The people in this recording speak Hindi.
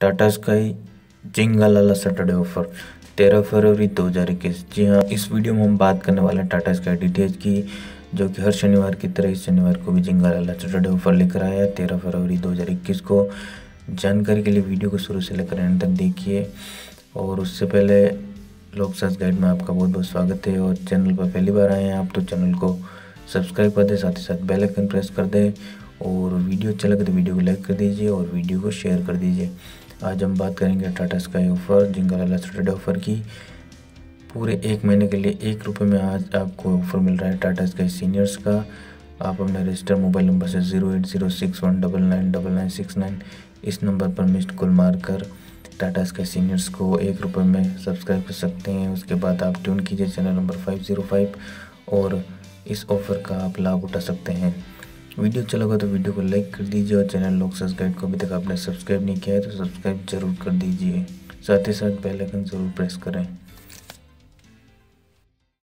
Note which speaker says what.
Speaker 1: टाटा स्काई जिंगालाला सैटरडे ऑफ़र, तेरह फरवरी दो हज़ार इक्कीस। जी हाँ इस वीडियो में हम बात करने वाले हैं टाटा स्काई डी की, जो कि हर शनिवार की तरह इस शनिवार को भी जिंगालाला सैटरडे ऑफ़र लेकर आया है, तेरह फरवरी दो हज़ार इक्कीस को। जानकारी के लिए वीडियो को शुरू से लेकर एंड तक देखिए। और उससे पहले लोक सर्च गाइड में आपका बहुत बहुत स्वागत है, और चैनल पर पहली बार आए हैं आप तो चैनल को सब्सक्राइब कर दें, साथ ही साथ बेल आइकन प्रेस कर दें। और वीडियो अच्छा लगे तो वीडियो को लाइक कर दीजिए और वीडियो को शेयर कर दीजिए। आज हम बात करेंगे टाटा स्काई ऑफ़र जिंगाला सैटरडे ऑफ़र की। पूरे एक महीने के लिए एक रुपये में आज आपको ऑफ़र मिल रहा है टाटा स्काई सीनियर्स का। आप अपने रजिस्टर मोबाइल नंबर से zero eight zero six one double nine double nine six nine इस नंबर पर मिस्ड कॉल मार कर टाटा स्काई सीनियर्स को एक रुपये में सब्सक्राइब कर सकते हैं। उसके बाद आप ट्यून कीजिए channel number five zero five और इस ऑफ़र का आप लाभ उठा सकते हैं। वीडियो अच्छा लगा तो वीडियो को लाइक कर दीजिए और चैनल लोग सब्सक्राइब को अभी तक आपने सब्सक्राइब नहीं किया है तो सब्सक्राइब ज़रूर कर दीजिए। साथ ही साथ बेल आइकन ज़रूर प्रेस करें।